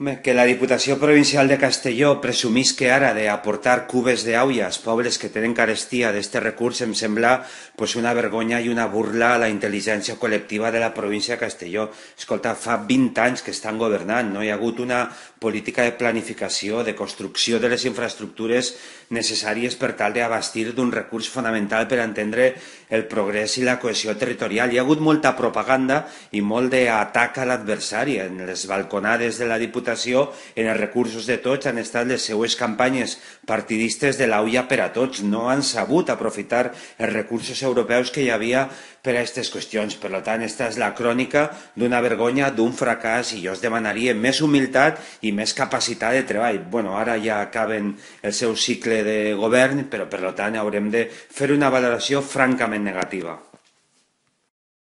Home, que la Diputació Provincial de Castelló presumisque ara d'aportar cubes d'auia als pobles que tenen carestia d'este recurs em sembla pues, una vergonya i una burla a la intel·ligència col·lectiva de la província de Castelló. Escolta, fa 20 anys que estan governant, no hi ha hagut una política de planificació, de construcció de les infraestructures necessàries per tal d'abastir d'un recurs fonamental per entendre el progrés i la cohesió territorial. Hi ha hagut molta propaganda i molt d'atac a l'adversari en les balconades de la Diputació Diputació en els recursos de tots han estat les seues campanyes partidistes de l'auia per a tots. No han sabut aprofitar els recursos europeus que hi havia per a aquestes qüestions. Per tant, esta és la crònica d'una vergonya, d'un fracàs, i jo us demanaria més humilitat i més capacitat de treball. bueno, ara ja acaben el seu cicle de govern, però per tant haurem de fer una valoració francament negativa.